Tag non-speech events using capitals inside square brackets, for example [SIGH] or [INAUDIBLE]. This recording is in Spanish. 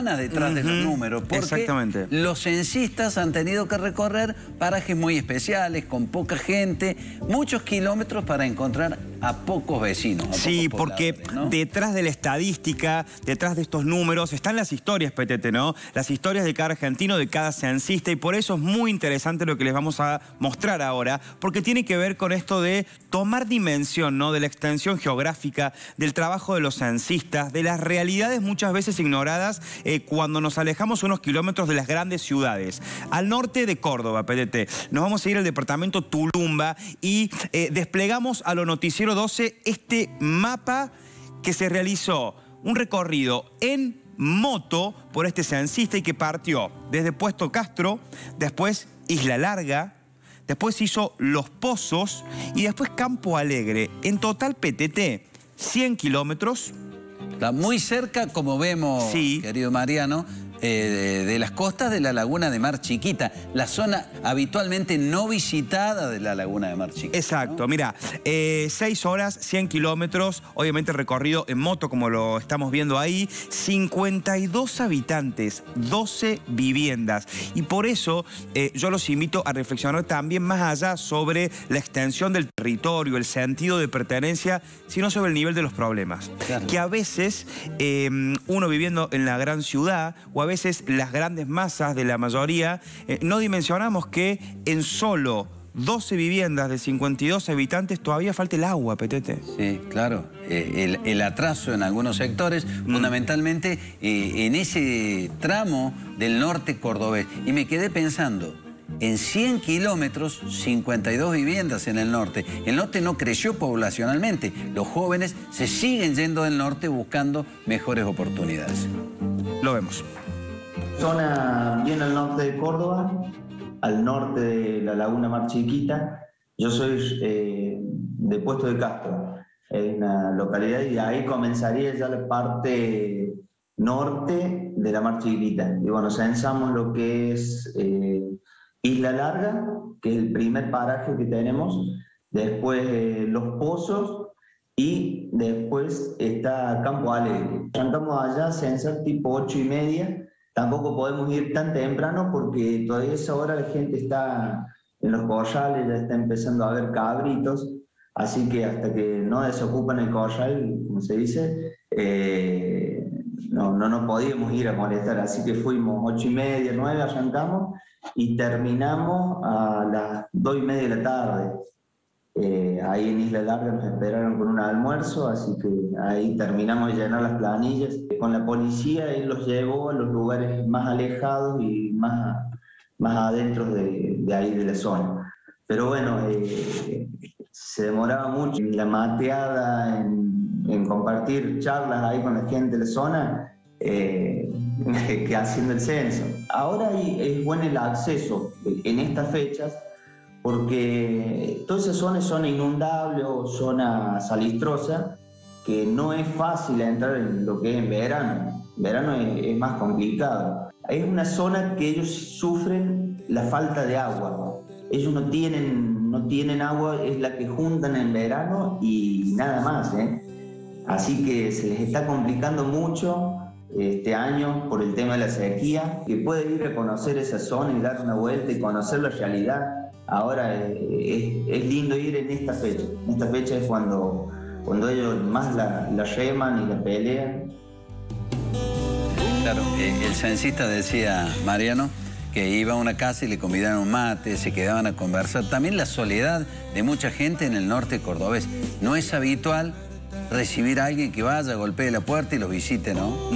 humanas detrás de los números. Porque Exactamente. los censistas han tenido que recorrer parajes muy especiales, con poca gente, muchos kilómetros para encontrar a pocos vecinos. a Sí, pocos porque detrás de la estadística, detrás de estos números, están las historias, PTT, ¿no? Las historias de cada argentino, de cada censista, y por eso es muy interesante lo que les vamos a mostrar ahora, porque tiene que ver con esto de tomar dimensión, ¿no? De la extensión geográfica, del trabajo de los censistas, de las realidades muchas veces ignoradas eh, cuando nos alejamos unos kilómetros de las grandes ciudades. Al norte de Córdoba, PTT, nos vamos a ir al departamento Tulumba y eh, desplegamos a lo noticiero 12 este mapa que se realizó un recorrido en moto por este censista y que partió desde Puesto Castro, después Isla Larga, después hizo Los Pozos y después Campo Alegre. En total PTT, 100 kilómetros. Está muy cerca, como vemos, Sí. querido Mariano, eh, de, de las costas de la laguna de Mar Chiquita, la zona habitualmente no visitada de la laguna de Mar Chiquita. Exacto, mira, 6 horas, 100 kilómetros, obviamente recorrido en moto como lo estamos viendo ahí, 52 habitantes, 12 viviendas. Y por eso eh, yo los invito a reflexionar también más allá sobre la extensión del territorio, el sentido de pertenencia, sino sobre el nivel de los problemas. Claro. Que a veces eh, uno viviendo en la gran ciudad o a veces las grandes masas de la mayoría, eh, no dimensionamos que en solo 12 viviendas de 52 habitantes todavía falta el agua, Petete. Sí, claro. Eh, el, el atraso en algunos sectores, Mm. fundamentalmente eh, en ese tramo del norte cordobés. Y me quedé pensando, en 100 kilómetros, 52 viviendas en el norte. El norte no creció poblacionalmente. Los jóvenes se siguen yendo del norte buscando mejores oportunidades. Lo vemos. Zona bien al norte de Córdoba, al norte de la laguna Mar Chiquita. Yo soy eh, de Puesto de Castro, es una localidad, y ahí comenzaría ya la parte norte de la Mar Chiquita. Y bueno, censamos lo que es eh, Isla Larga, que es el primer paraje que tenemos, después eh, Los Pozos, y después está Campo Alegre. Arrancamos allá, censar tipo ocho y media. Tampoco podemos ir tan temprano porque todavía esa hora la gente está en los corrales, ya está empezando a ver cabritos. Así que hasta que no desocupan el corral, como se dice, eh, no, no, no podíamos ir a molestar. Así que fuimos ocho y media, nueve, arrancamos y terminamos a las dos y media de la tarde. Eh, ahí en Isla Larga nos esperaron con un almuerzo, así que ahí terminamos de llenar las planillas. Con la policía él los llevó a los lugares más alejados y más, más adentro de, de ahí de la zona. Pero bueno, eh, se demoraba mucho en la mateada, en, en compartir charlas ahí con la gente de la zona, eh, [LAUGHS] que haciendo el censo. Ahora es bueno el acceso en estas fechas porque toda esa zona es zona inundable o zona salistrosa, que no es fácil entrar en lo que es en verano. En verano es, es más complicado. Es una zona que ellos sufren la falta de agua. Ellos no tienen, no tienen agua, es la que juntan en verano y nada más. ¿eh? Así que se les está complicando mucho este año por el tema de la sequía, que puede ir a conocer esa zona y dar una vuelta y conocer la realidad. Ahora eh, es, lindo ir en esta fecha. Esta fecha es cuando, cuando ellos más la, la reman y la pelean. Claro, eh, el censista decía, Mariano, que iba a una casa y le convidaban un mate, se quedaban a conversar. También la soledad de mucha gente en el norte cordobés. No es habitual recibir a alguien que vaya, golpee la puerta y los visite, ¿no?